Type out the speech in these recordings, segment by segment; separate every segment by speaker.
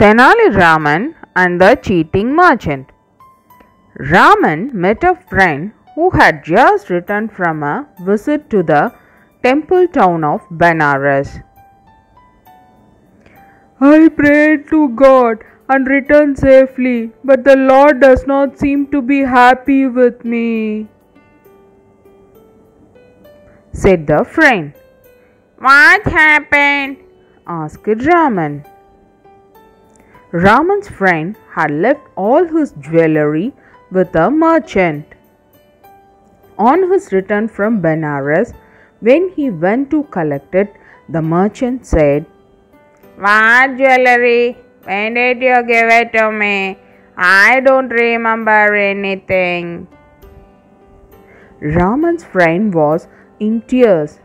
Speaker 1: Tenali Raman and the Cheating Merchant. Raman met a friend who had just returned from a visit to the temple town of Benares.
Speaker 2: I prayed to God and returned safely, but the Lord does not seem to be happy with me,
Speaker 1: said the friend.
Speaker 3: What happened?
Speaker 1: asked Raman. Raman's friend had left all his jewelry with a merchant. On his return from Benares, when he went to collect it, the merchant said,
Speaker 3: What jewelry? When did you give it to me? I don't remember anything.
Speaker 1: Raman's friend was in tears.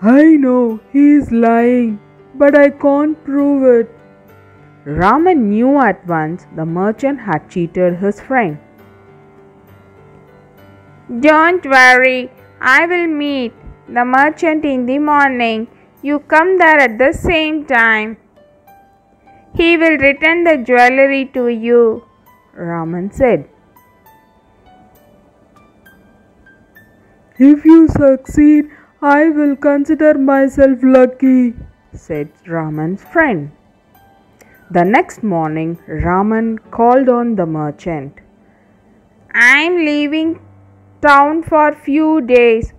Speaker 2: I know he is lying, but I can't prove it.
Speaker 1: Raman knew at once the merchant had cheated his friend.
Speaker 3: Don't worry, I will meet the merchant in the morning. You come there at the same time. He will return the jewelry to you,
Speaker 1: Raman said.
Speaker 2: If you succeed, I will consider myself lucky,
Speaker 1: said Raman's friend. The next morning, Raman called on the merchant.
Speaker 3: I am leaving town for a few days.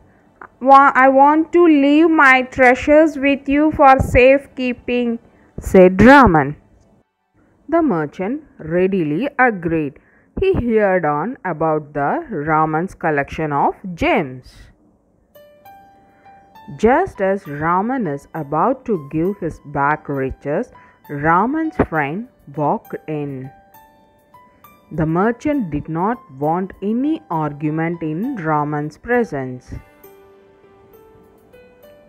Speaker 3: I want to leave my treasures with you for safekeeping,
Speaker 1: said Raman. The merchant readily agreed. He heard on about the Raman's collection of gems. Just as Raman is about to give his back riches, Raman's friend walked in. The merchant did not want any argument in Raman's presence.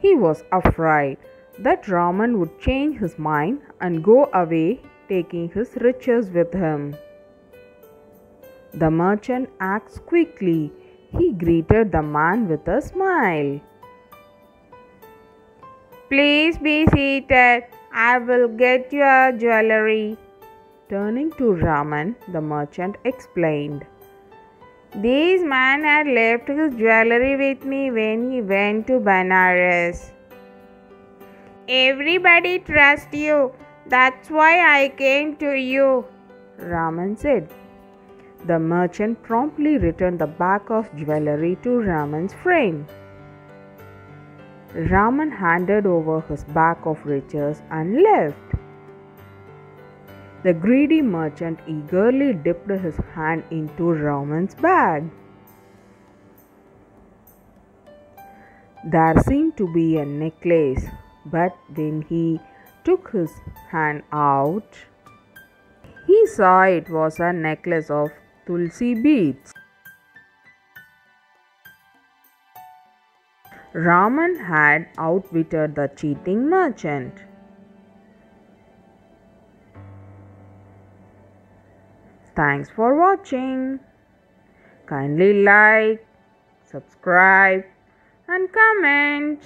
Speaker 1: He was afraid that Raman would change his mind and go away taking his riches with him. The merchant acts quickly. He greeted the man with a smile.
Speaker 3: Please be seated. I will get your jewelry.
Speaker 1: Turning to Raman, the merchant explained.
Speaker 3: This man had left his jewelry with me when he went to Benares. Everybody trusts you. That's why I came to you,
Speaker 1: Raman said. The merchant promptly returned the bag of jewelry to Raman's friend. Raman handed over his bag of riches and left. The greedy merchant eagerly dipped his hand into Raman's bag. There seemed to be a necklace, but when he took his hand out, he saw it was a necklace of tulsi beads. Raman had outwitted the cheating merchant. Thanks for watching. Kindly like, subscribe and comment.